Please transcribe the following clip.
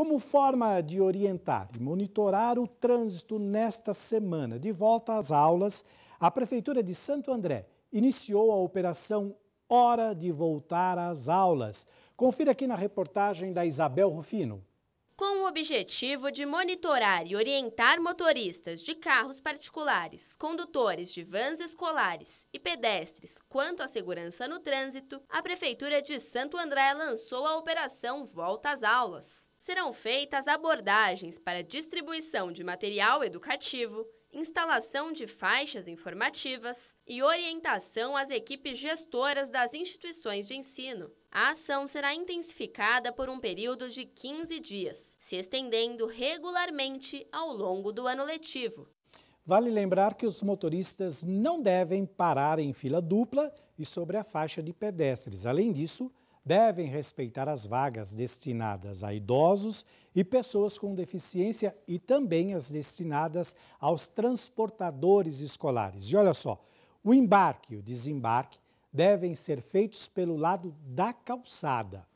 Como forma de orientar e monitorar o trânsito nesta semana de volta às aulas, a Prefeitura de Santo André iniciou a operação Hora de Voltar às Aulas. Confira aqui na reportagem da Isabel Rufino. Com o objetivo de monitorar e orientar motoristas de carros particulares, condutores de vans escolares e pedestres quanto à segurança no trânsito, a Prefeitura de Santo André lançou a Operação Volta às Aulas serão feitas abordagens para distribuição de material educativo, instalação de faixas informativas e orientação às equipes gestoras das instituições de ensino. A ação será intensificada por um período de 15 dias, se estendendo regularmente ao longo do ano letivo. Vale lembrar que os motoristas não devem parar em fila dupla e sobre a faixa de pedestres. Além disso, devem respeitar as vagas destinadas a idosos e pessoas com deficiência e também as destinadas aos transportadores escolares. E olha só, o embarque e o desembarque devem ser feitos pelo lado da calçada.